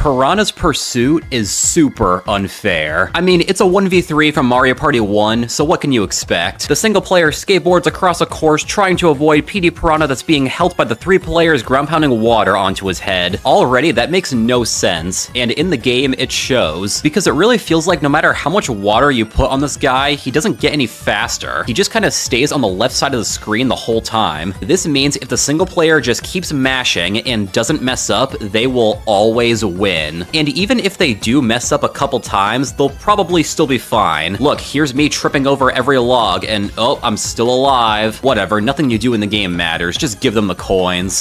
Piranha's Pursuit is super unfair. I mean, it's a 1v3 from Mario Party 1, so what can you expect? The single player skateboards across a course trying to avoid Petey Piranha that's being helped by the three players ground pounding water onto his head. Already, that makes no sense, and in the game, it shows, because it really feels like no matter how much water you put on this guy, he doesn't get any faster. He just kind of stays on the left side of the screen the whole time. This means if the single player just keeps mashing and doesn't mess up, they will always win. And even if they do mess up a couple times, they'll probably still be fine. Look, here's me tripping over every log, and oh, I'm still alive. Whatever, nothing you do in the game matters, just give them the coins.